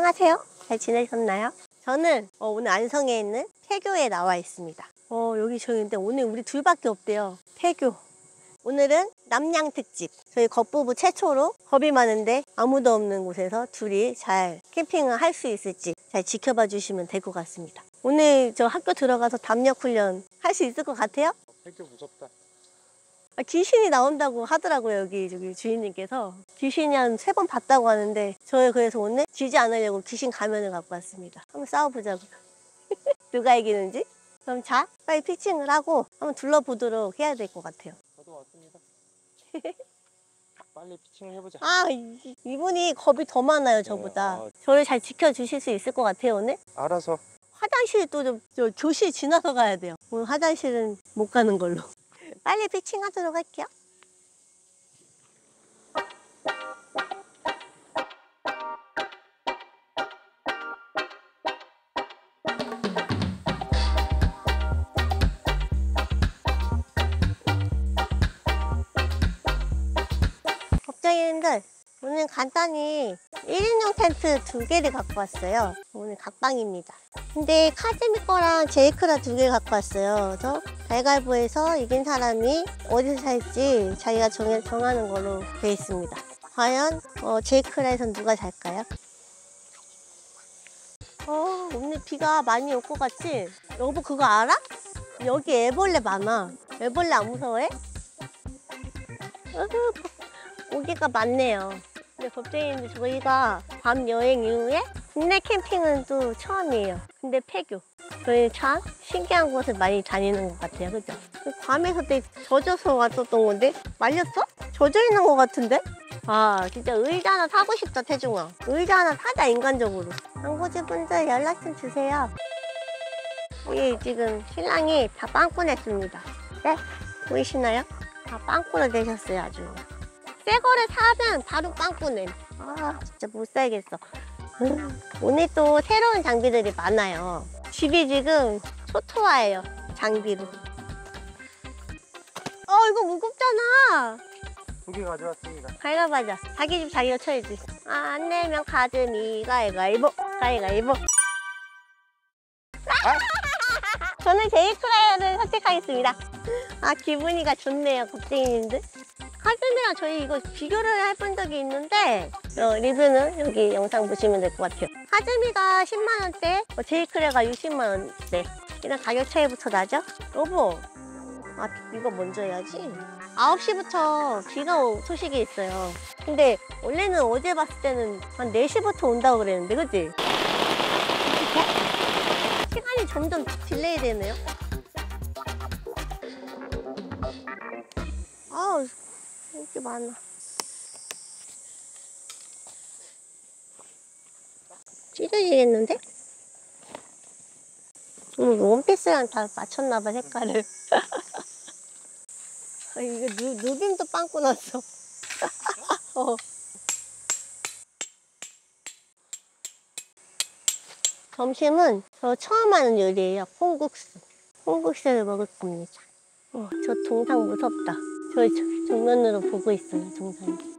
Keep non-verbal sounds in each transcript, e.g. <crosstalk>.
안녕하세요. 잘 지내셨나요? 저는 어, 오늘 안성에 있는 폐교에 나와 있습니다. 어, 여기 저희인데 오늘 우리 둘밖에 없대요. 폐교. 오늘은 남양 특집. 저희 겉부부 최초로 겁이 많은데 아무도 없는 곳에서 둘이 잘 캠핑을 할 수 있을지 잘 지켜봐 주시면 될 것 같습니다. 오늘 저 학교 들어가서 담력 훈련 할 수 있을 것 같아요? 학교 무섭다. 아, 귀신이 나온다고 하더라고요 여기 저기 주인님께서. 귀신이 한 세 번 봤다고 하는데 저희 그래서 오늘 지지 않으려고 귀신 가면을 갖고 왔습니다. 한번 싸워보자고 <laughs> 누가 이기는지? 그럼 자 빨리 피칭을 하고 한번 둘러보도록 해야 될 것 같아요. 저도 왔습니다. <laughs> 빨리 피칭을 해보자. 아 이- 이분이 겁이 더 많아요 저보다. 아. 저를 잘 지켜주실 수 있을 것 같아요 오늘? 알아서. 화장실 또 좀, 저 교실 지나서 가야 돼요. 오늘 화장실은 못 가는 걸로 빨리 피칭하도록 할게요 오늘 간단히 1인용 텐트 두 개를 갖고 왔어요. 오늘 각방입니다. 근데 카즈미 거랑 제이크라 두개 갖고 왔어요. 그래서 갈갈보에서 이긴 사람이 어디서 살지 자기가 정, 정하는 걸로 돼 있습니다. 과연 어, 제이크라에선 누가 살까요? 어, 오늘 비가 많이 올 것 같지? 여보 그거 알아? 여기 애벌레 많아. 애벌레 안 무서워해? 고기가 많네요. 근데 걱정인데 저희가 밤 여행 이후에 국내 캠핑은 또 처음이에요. 근데 폐교. 저희 참 신기한 곳을 많이 다니는 것 같아요. 그죠? 밤에서 되게 젖어서 왔었던 건데 말렸어? 젖어 있는 것 같은데? 아 진짜 의자 하나 사고 싶다 태중아. 의자 하나 사자 인간적으로. 광고주 분들 연락 좀 주세요. 이 지금 신랑이 다 빵꾸 냈습니다. 네? 보이시나요? 다 빵꾸를 내셨어요 아주. 새 거를 사면 바로 빵꾸냄. 아, 진짜 못 살겠어. 음, 오늘 또 새로운 장비들이 많아요. 집이 지금 초토화예요. 장비로. 어, 이거 무겁잖아. 두 개 가져왔습니다. 가위가위자. 자기 집 자기가 쳐야지. 아, 안 내면 가슴이 가위가위보. 가위가위보. 저는 제이크라이어를 선택하겠습니다. 아, 기분이가 좋네요, 겁쟁이님들. 카즈미랑 저희 이거 비교를 해본 적이 있는데 어, 리뷰는 여기 영상 보시면 될 것 같아요. 카즈미가 10만 원대, 어, 제이크레가 60만 원대. 이런 가격 차이부터 나죠? 여보, 아 이거 먼저 해야지. 9시부터 비가 올 소식이 있어요. 근데 원래는 어제 봤을 때는 한 4시부터 온다고 그랬는데, 그치? 시간이 점점 delay 되네요. 아우, 인기 많아. 찢어지겠는데? 음, 원피스랑 다 맞췄나봐, 색깔을. <laughs> 아, 이거 누, 누빔도 빵꾸 났어. <laughs> 어. 점심은 저 처음 하는 요리예요. 콩국수. 콩국수를 먹을 겁니다. 어, 저 동상 무섭다. 저 저- 정면으로 보고 있어요, 동상이.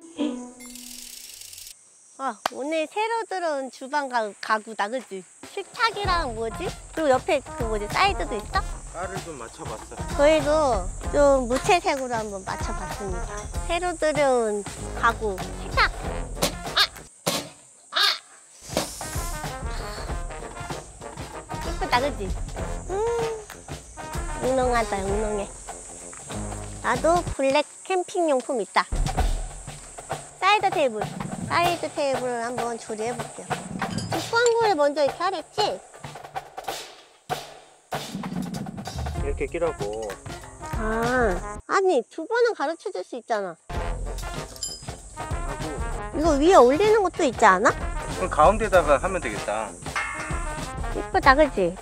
아, 오늘 새로 들어온 주방 가, 가구다, 그지? 식탁이랑 뭐지? 그리고 옆에 그 뭐지, 사이드도 있어? 깔을 좀 맞춰봤어. 저희도 좀 무채색으로 한번 맞춰봤습니다. 새로 들여온 가구, 식탁! 아! 아! 예쁘다, 그지? 음, 영롱하다, 영롱해. 나도 black 캠핑 용품 있다. side table. side table을 한번 조리해 볼게요. 두꺼운 거를 먼저 이렇게 하랬지? 이렇게 끼라고. 아, 아니, 두 번은 가르쳐 줄 수 있잖아. 하고. 이거 위에 올리는 것도 있지 않아? 그럼 가운데다가 하면 되겠다. 이쁘다, 그지?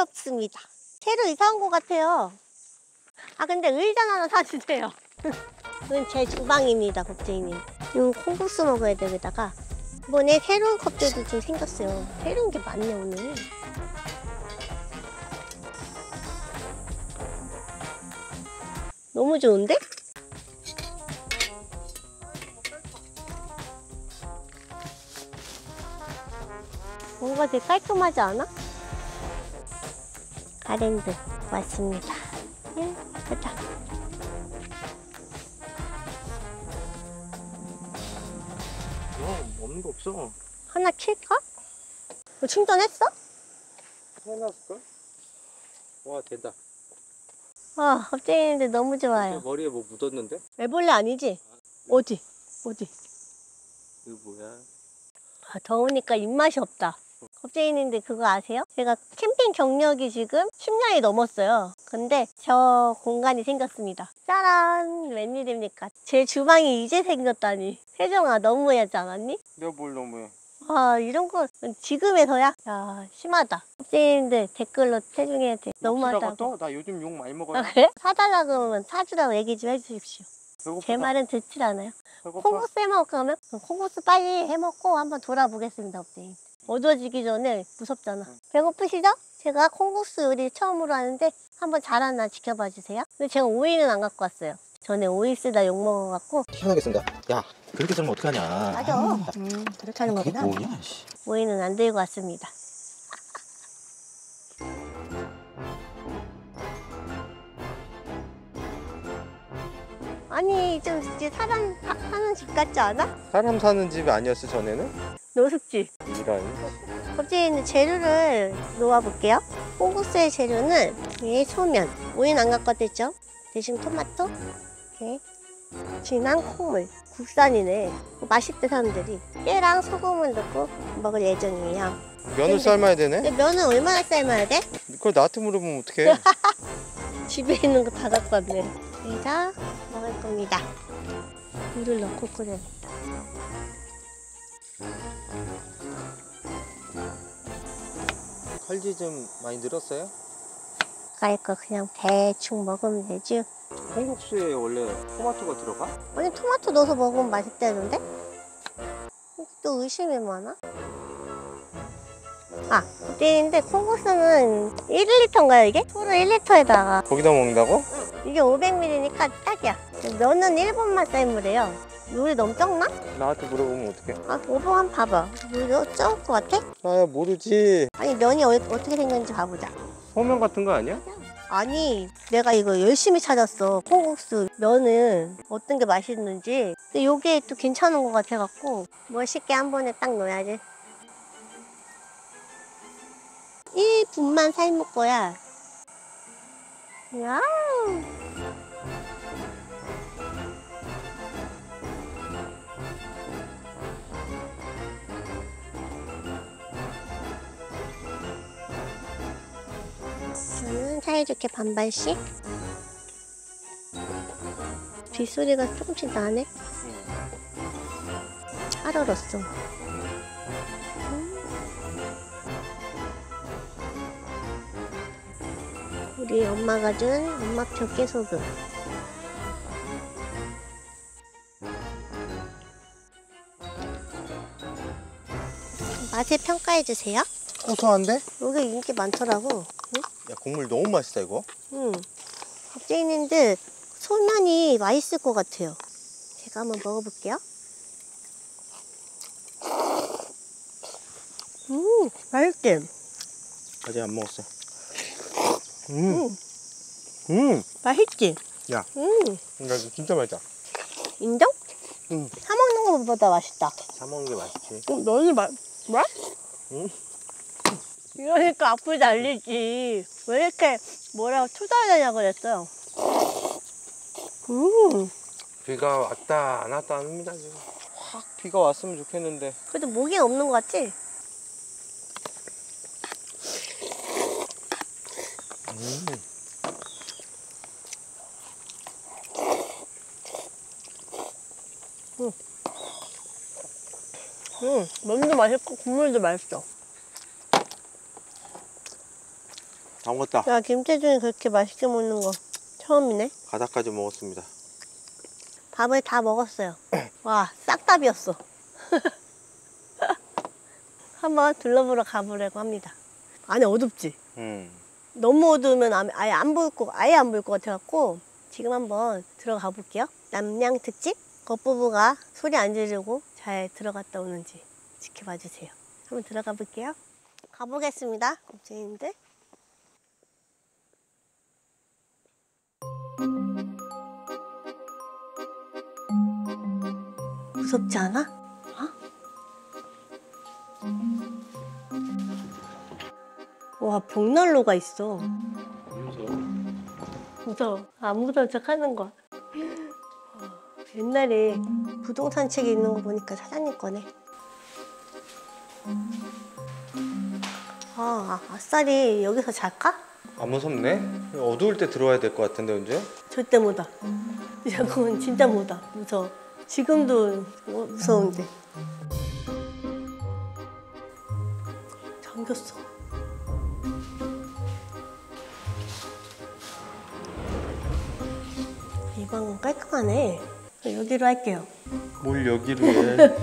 만족스럽습니다. 새로 이사 온 것 같아요. 아, 근데 의자 하나 사주세요. 이건 <laughs> 제 주방입니다, 겁쟁이님. 이건 콩국수 먹어야 돼, 여기다가. 이번에 새로운 컵들도 좀 생겼어요. 새로운 게 많네, 오늘. 너무 좋은데? 뭔가 되게 깔끔하지 않아? 가랜드 왔습니다. 예, 됐다. 어, 없는 거 없어. 하나 킬까? 너 충전했어? 해놨을걸? 와, 된다. 아, 겁쟁이인데 너무 좋아요. 머리에 뭐 묻었는데? 애벌레 아니지? 어디? 어디? 이거 뭐야? 아, 더우니까 입맛이 없다. 겁쟁이인데 그거 아세요? 제가 캠핑 경력이 지금 10년이 넘었어요. 근데 저 공간이 생겼습니다. 짜란! 웬일입니까? 제 주방이 이제 생겼다니. 세정아, 너무하지 않았니? 내가 뭘 너무해. 아, 이런 거 지금에서야? 야, 심하다. 겁쟁이인데 댓글로 태중이한테 너무하다고. 또? 나 요즘 욕 많이 먹어요. 아, 그래? 사달라 그러면 사주라고 얘기 좀 해주십시오. 배고프다. 제 말은 듣질 않아요. 콩국수 그럼 콩국수 빨리 해먹고 한번 돌아보겠습니다, 업데이. 어두워지기 전에 무섭잖아. 배고프시죠? 제가 콩국수 요리 처음으로 하는데 한번 잘하나 지켜봐 주세요. 근데 제가 오이는 안 갖고 왔어요. 전에 오이 쓰다 욕 먹어갖고 희한하겠습니다. 야, 그렇게 썰면 어떡하냐? 맞아. 음, 그렇게 하는 그게 거구나. 뭐냐? 씨. 오이는 안 들고 왔습니다. <laughs> 아니 좀 이제 사람 사, 사는 집 같지 않아? 사람 사는 집이 아니었어, 전에는? 노숙집. 이런. 껍질에 있는 재료를 놓아볼게요. 콩국수의 재료는 이 소면, 오이는 안 갖고 왔댔죠? 대신 토마토, 이렇게 진한 콩물, 국산이네. 맛있대 사람들이. 깨랑 소금을 넣고 먹을 예정이에요. 면을 삶아야 되네? 면은 얼마나 삶아야 돼? 그걸 나한테 물어보면 어떡해? <laughs> 집에 있는 거 다 갖고 왔네. 여기다 먹을 겁니다. 물을 넣고 끓여야겠다. 칼질 좀 많이 늘었어요? 가일 거 그냥 대충 먹으면 되지. 콩국수에 원래 토마토가 들어가? 아니 토마토 넣어서 먹으면 맛있다던데? 또 의심이 많아? 아, 그때인데 콩국수는 1리터인가요 이게? 소를 1리터에다가 거기다 먹는다고? 이게 500ml니까 딱이야. 면은 1분만 삶으래요. 물이 너무 적나? 나한테 물어보면 어떡해? 아, 5분 한번 봐봐. 물이 적을 것 같아? 나야 모르지. 아니 면이 어, 어떻게 생겼는지 봐보자. 소면 같은 거 아니야? 아니 내가 이거 열심히 찾았어 콩국수 면은 어떤 게 맛있는지 근데 요게 또 괜찮은 것 같아갖고 멋있게 한 번에 딱 넣어야지 1분만 삶을 거야 와우 사이좋게 반반씩. 빗소리가 조금씩 나네. 알얼었어. 우리 엄마가 준 엄마표 깨소금. 맛을 평가해주세요. 고소한데? 여기 인기 많더라고 야 국물 너무 맛있다 이거. 음, 겁쟁이님들 소면이 맛있을 것 같아요. 제가 한번 먹어볼게요. 음, 맛있지? 아직 안 먹었어. 음, 음, 음, 맛있지? 야. 음, 나 진짜 맛있다. 인정? 음. 사 먹는 것보다 맛있다. 사 먹는 게 맛있지. 음, 너는 맛, 뭐? 응? 이러니까 앞을 날리지. 왜 이렇게 뭐라고 투덜대냐고 그랬어요. 음, 비가 왔다 안 왔다 합니다 지금. 확 비가 왔으면 좋겠는데. 그래도 목이 없는 것 같지? 음. 음, 면도 맛있고 국물도 맛있어. 다 먹었다. 야, 김태준이 그렇게 맛있게 먹는 거 처음이네. 바닥까지 먹었습니다. 밥을 다 먹었어요. <clears throat> 와, 싹다 비었어. <laughs> 한번 둘러보러 가보려고 합니다. 안에 어둡지? 음. 너무 어두우면 아- 아예 안 보일 거, 아예 안 보일 것 같아갖고 지금 한번 들어가 볼게요. 남양 특집 겉부부가 소리 안 지르고 잘 들어갔다 오는지 지켜봐 주세요. 한번 들어가 볼게요. 가보겠습니다, 국제인들. 무섭지 않아? 어? 와, 벽난로가 있어. 무서워. 안 무서운 척 하는 거야. 와, 옛날에 부동산 책에 있는 거 보니까 사장님 거네. 아, 아, 아싸리 여기서 잘까? 안 무섭네? 어두울 때 들어와야 될 것 같은데 언제? 절대 못 와. <laughs> 잠깐만, 진짜 못 와. 무서워. 지금도 무- 무서운데. 잠겼어. 이 방은 깔끔하네. 여기로 할게요. 뭘 여기로 해? <laughs>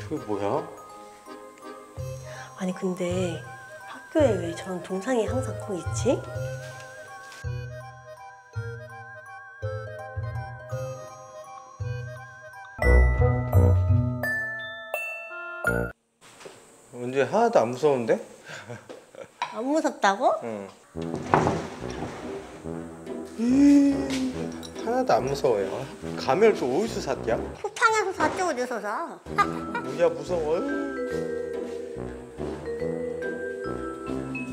저게 뭐야? 아니 근데 학교에 왜 저런 동상이 항상 꼭 있지? 언제 하나도 안 무서운데? 안 무섭다고? 응. 하나도 안 무서워요. 가면 또 어디서 샀냐? 쿠팡에서 샀지 어디서 사? 뭐야 무서워.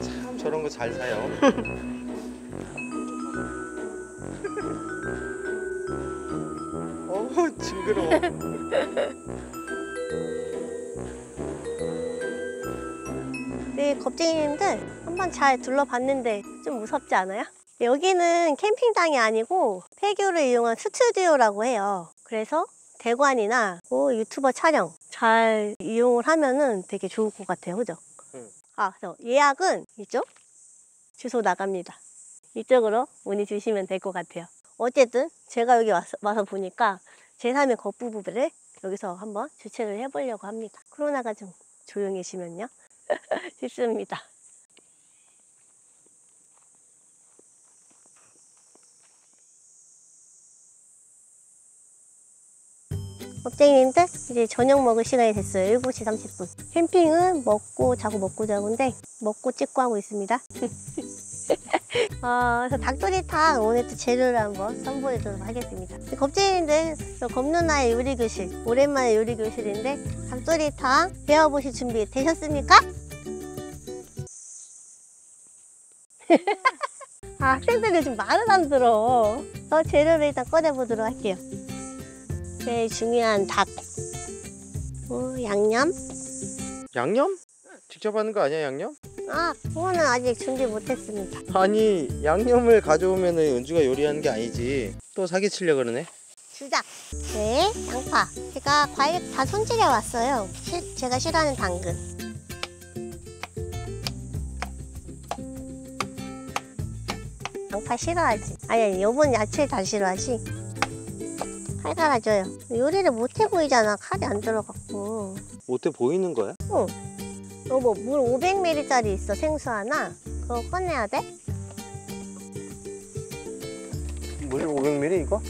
참 저런 거 잘 사요. <laughs> 어 징그러워. <laughs> 네, 겁쟁이님들 한번 잘 둘러봤는데 좀 무섭지 않아요? 여기는 캠핑장이 아니고 폐교를 이용한 스튜디오라고 해요. 그래서 대관이나 뭐 유튜버 촬영 잘 이용을 하면은 되게 좋을 것 같아요. 그죠? 응. 아, 그래서 예약은 이쪽 주소 나갑니다. 이쪽으로 문의 주시면 될 것 같아요. 어쨌든 제가 여기 와서, 와서 보니까 제3의 겉부부를 여기서 한번 주최를 해보려고 합니다. 코로나가 좀 조용해지면요. <laughs> 싶습니다. 겁쟁이님들 이제 저녁 먹을 시간이 됐어요. 7시 30분. 캠핑은 먹고 자고 먹고 자고인데 먹고 찍고 하고 있습니다. <laughs> 어, 그래서 닭도리탕 오늘 또 재료를 한번 선보이도록 하겠습니다. 겁쟁이님들 저 겁누나의 요리 교실 오랜만에 요리 교실인데 닭도리탕 배워보실 준비 되셨습니까? <laughs> 아, 학생들이 요즘 말을 안 들어. 어, 재료를 일단 꺼내보도록 할게요. 제일 중요한 닭. 어, 양념. 양념? 직접 하는 거 아니야 양념? 아, 그거는 아직 준비 못했습니다. 아니 양념을 가져오면 은주가 요리하는 게 아니지. 또 사기치려 그러네. 주작. 네, 양파. 제가 과일 다 손질해 왔어요. 시- 제가 싫어하는 당근. 양파 싫어하지? 아니, 요번 야채 다 싫어하지? 칼 갈아줘요. 요리를 못해 보이잖아. 칼이 안 들어갔고. 못해 보이는 거야? 여보, 물 500ml짜리 있어, 생수 하나. 그거 꺼내야 돼? 물 500ml 이거?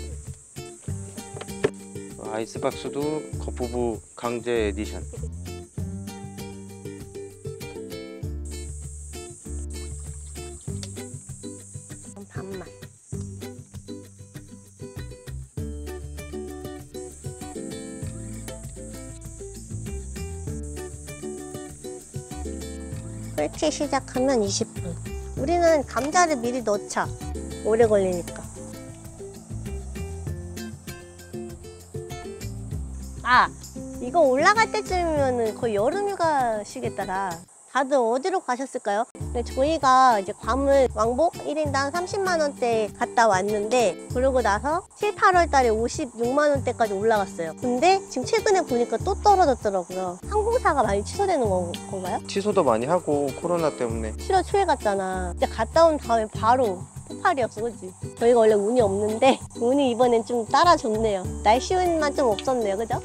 아이스박스도 겉부부 강제 에디션. 끓기 시작하면 20분. 우리는 감자를 미리 넣자. 오래 걸리니까. 아, 이거 올라갈 때쯤이면 거의 여름휴가 시겠더라. 다들 어디로 가셨을까요? 근데 저희가 이제 괌을 왕복 1인당 30만 원대 갔다 왔는데 그러고 나서 7, 8월 달에 56만 원대까지 올라갔어요. 근데 지금 최근에 보니까 또 떨어졌더라고요. 항공사가 많이 취소되는 건- 건가요? 취소도 많이 하고 코로나 때문에 7월 초에 갔잖아. 근데 갔다 온 다음에 바로 폭발이었어, 그지? 저희가 원래 운이 없는데 운이 이번엔 좀 따라줬네요. 날씨 운만 좀 없었네요, 그죠?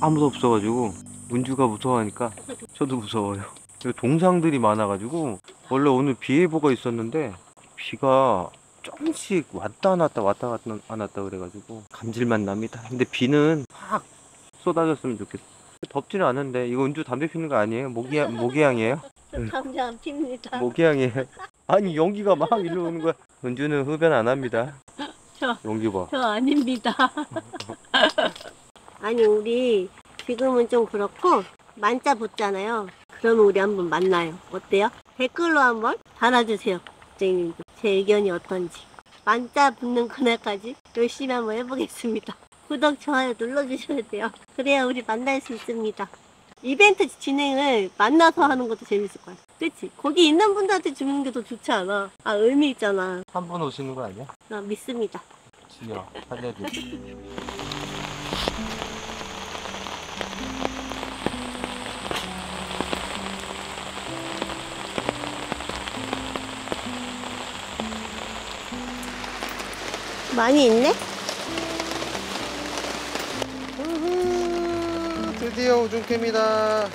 아무도 없어가지고 문주가 무서워하니까 저도 무서워요. 동상들이 많아가지고 원래 오늘 비 예보가 있었는데 비가 조금씩 왔다 안 왔다 왔다 갔다 안 왔다 그래가지고 감질만 납니다. 근데 비는 확 쏟아졌으면 좋겠어. 덥지는 않은데 이거 은주 담배 피는 거 아니에요? 모기 모기향이에요? 담배 안 핍니다. 모기향이에요. 아니 연기가 막 일로 오는 거야. 은주는 흡연 안 합니다. 저. 연기 봐. 저 아닙니다. <laughs> 아니 우리 지금은 좀 그렇고 만자 붙잖아요. 그러면 우리 한번 만나요. 어때요? 댓글로 한번 달아주세요. 국장님도 제 의견이 어떤지. 만자 붙는 그날까지 열심히 한번 해보겠습니다. <laughs> 구독, 좋아요 눌러주셔야 돼요. 그래야 우리 만날 수 있습니다. 이벤트 진행을 만나서 하는 것도 재밌을 거야. 그치? 거기 있는 분들한테 주는 게 더 좋지 않아? 아, 의미 있잖아. 한 번 오시는 거 아니야? 나 믿습니다. 지여 살려줘. <laughs> 많이 있네? 우후, 드디어 우중캠이다. 그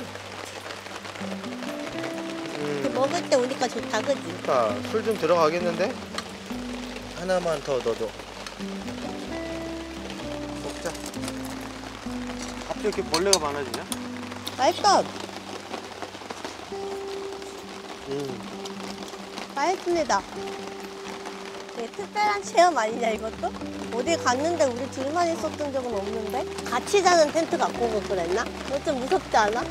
음, 먹을 때 오니까 좋다, 그지? 그러니까 술좀 들어가겠는데? 하나만 더 넣어줘. 이렇게 벌레가 많아지냐? 맛있어. 음. 맛있습니다. 되게 특별한 체험 아니냐, 이것도? 어디 갔는데 우리 둘만 있었던 적은 없는데? 같이 자는 텐트 갖고 오고 그랬나? 그거 좀 무섭지 않아?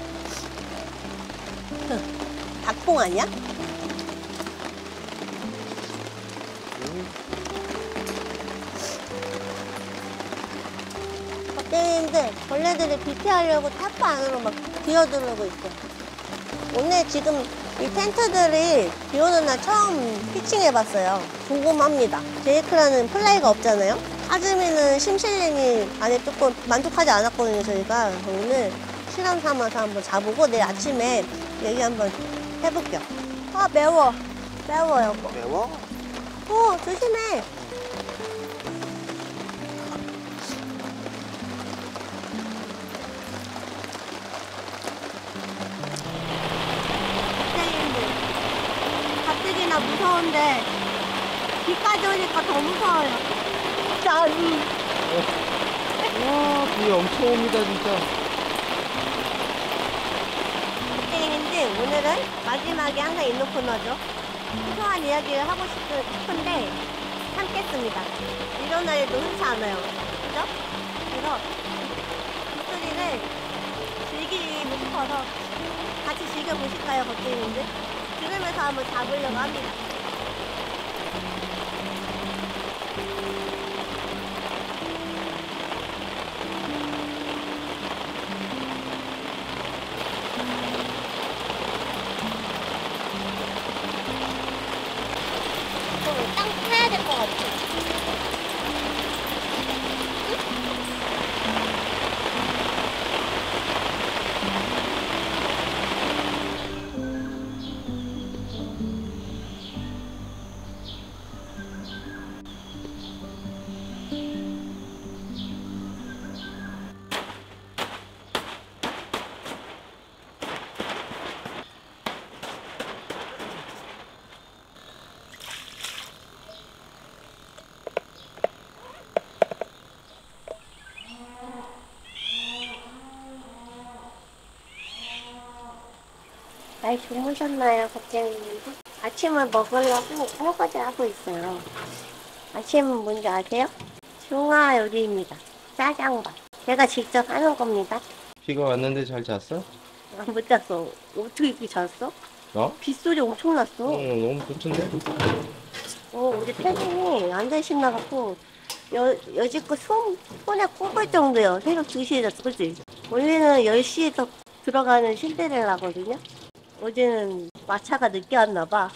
닭봉 아니야? 음. 박대리인데 벌레들이 비피하려고 타프 안으로 막 기어들어오고 있어. 오늘 지금 이 텐트들이 비 오는 날 처음 pitching해봤어요. 궁금합니다. 제이크라는 fly가 없잖아요. 아즈미는 seam sealing이 안에 조금 만족하지 않았거든요, 저희가. 오늘 실험 삼아서 한번 자보고 내일 아침에 얘기 한번 해볼게요. 아, 매워. 매워요. 매워? 어, 조심해. 가뜩이나 무서운데 비까지 오니까 더 무서워요. 짠. 와, 비 엄청 옵니다, 진짜. 학생인데 오늘은 마지막에 항상 있는 코너죠. 소소한 이야기를 하고 싶- 싶은데 참겠습니다. 이런 날에도 흔치 않아요. 그죠? 그래서 목소리를 즐기고 싶어서 같이 즐겨보실까요, 걱정인데? 들 한번 잡으려고 합니다. 날 주무셨나요, 걱정님도? 아침을 먹으려고 설거지 하고 있어요. 아침은 뭔지 아세요? 중화 요리입니다. 짜장밥. 제가 직접 하는 겁니다. 비가 왔는데 잘 잤어? 아, 못 잤어. 어떻게 이렇게 잤어? 어? 빗소리 엄청 났어. 응 너무 좋던데? 어, 우리 태국이 완전 신나갖고 여, 여지껏 손, 손에 꼽을 정도예요. 새벽 2시에 잤어, 그치? 원래는 10시에 더 들어가는 신데렐라거든요. 어제는 마차가 늦게 왔나봐.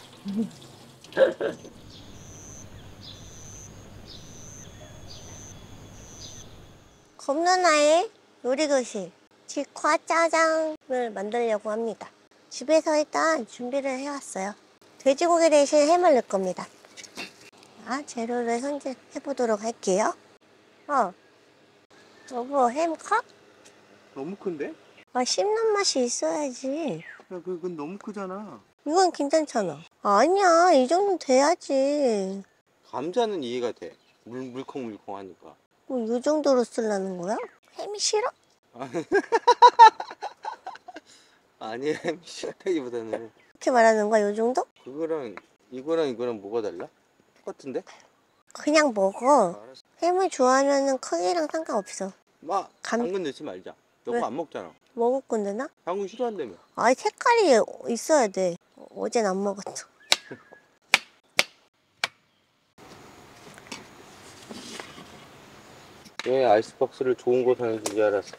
검누나의 <laughs> 요리교실 직화 짜장을 만들려고 합니다. 집에서 일단 준비를 해왔어요. 돼지고기 대신 햄을 넣을 겁니다. 자, 재료를 손질해 보도록 할게요. 어, 여보 햄 컵? 너무 큰데? 아, 씹는 맛이 있어야지. 야 그건 너무 크잖아 이건 괜찮잖아. 아니야, 이 정도 돼야지. 감자는 이해가 돼 물, 물컹물컹 하니까 뭐, 이 정도로 쓰려는 거야? 햄이 싫어? <laughs> 아니 싫다기보다는 이렇게 말하는 거야, 이 정도? 그거랑 이거랑 이거랑 뭐가 달라? 똑같은데? 그냥 먹어. 알았어 햄을 좋아하면 크기랑 상관없어. 마 감- 당근 넣지 말자 왜? 너거 안 먹잖아 먹을 건데, 나? 당근 싫어한다며 아이, 색깔이 있어야 돼. 어젠 안 먹었어. <laughs> 왜 아이스박스를 좋은 곳 하는 줄 알았어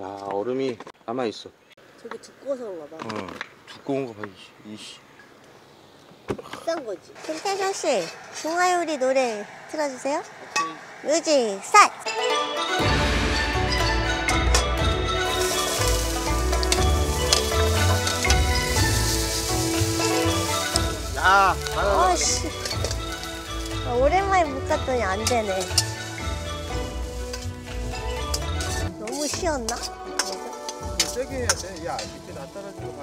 야 얼음이 남아 있어 저게 두꺼워서 그런가 봐. 어 두꺼운 거 봐, 이씨. 이씨. 비싼 거지. 김태경 씨, 중화요리 노래 틀어주세요. music start! 야, 어씨. 아, 오랜만에 못 갔더니 안 되네. 너무 쉬었나? 세게 해야 돼. 야, 밑에 나 떨어지고.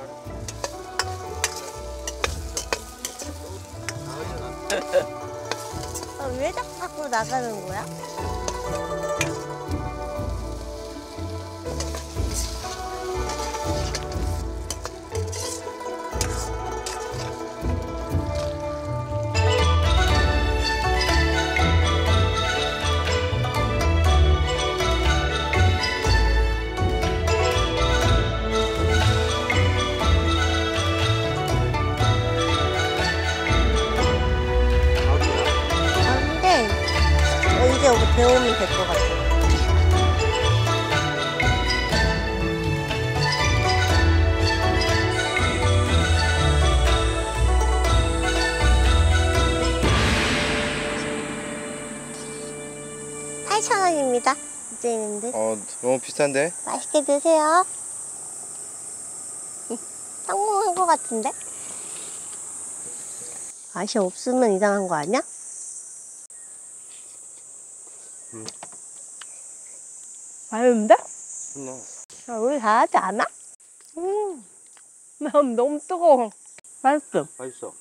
아, 왜 자꾸 나가는 거야? 비싼데? 맛있게 드세요. 성공한 것 같은데? 맛이 없으면 이상한 거 아니야? 음. 맛있는데? 나 아, 우리 잘하지 않아? 음, 너무 뜨거워. 맛있어. 맛있어.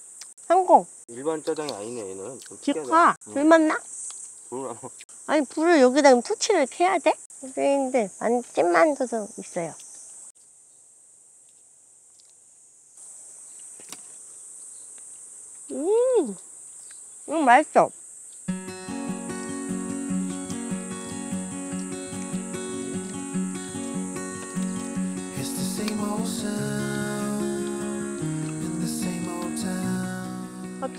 성공. 일반 짜장이 아니네, 얘는. 좀 직화. 불 맞나? 불 안- 아니, 불을 여기다 투치를 해야 돼? 근데 만, 찐만두도 있어요. 음, 음, 맛있어. Up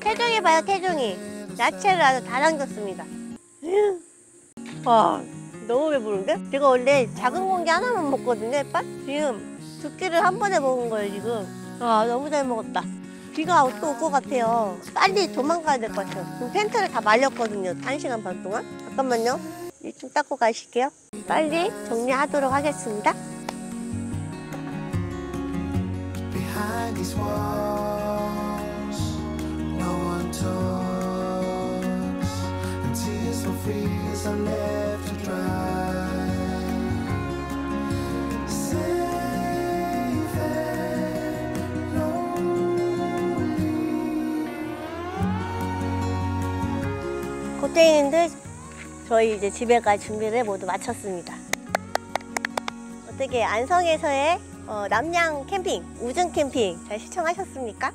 태종이 봐요, 태종이. 야채를 아주 다 담겼습니다. 음. 와, 너무 배부른데? 제가 원래 작은 공기 하나만 먹거든요, 오빠? 지금 두 끼를 한 번에 먹은 거예요, 지금. 아, 너무 잘 먹었다. 비가 또 올 것 같아요. 빨리 도망가야 될 것 같아요. 지금 텐트를 다 말렸거든요, 한 시간 반 동안. 잠깐만요. 일좀 닦고 가실게요. 빨리 정리하도록 하겠습니다. behind are left to dry. Safe and lonely. 고태인들 저희 이제 집에 갈 준비를 모두 마쳤습니다. 어떻게 안성에서의 어, 남양 캠핑, 우중 캠핑 잘 시청하셨습니까?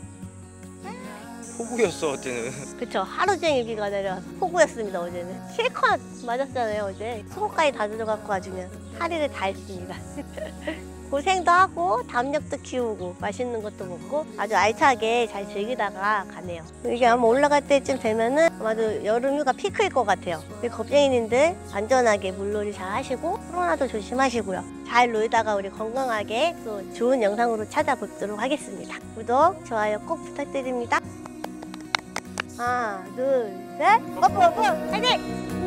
폭우였어 어제는. <laughs> 그쵸 하루 종일 비가 내려서 폭우였습니다 어제는. 실컷 맞았잖아요 어제. 속옷까지 다 들어갖고 아주 그냥 하리를 다 했습니다. <laughs> 고생도 하고 담력도 키우고 맛있는 것도 먹고 아주 알차게 잘 즐기다가 가네요. 이게 아마 올라갈 때쯤 되면은 아마도 여름휴가 피크일 것 같아요. 우리 겁쟁이님들 안전하게 물놀이 잘 하시고 코로나도 조심하시고요. 잘 놀다가 우리 건강하게 또 좋은 영상으로 찾아뵙도록 하겠습니다. 구독 좋아요 꼭 부탁드립니다 하나, 둘, 셋. 어프, 어프, 화이팅!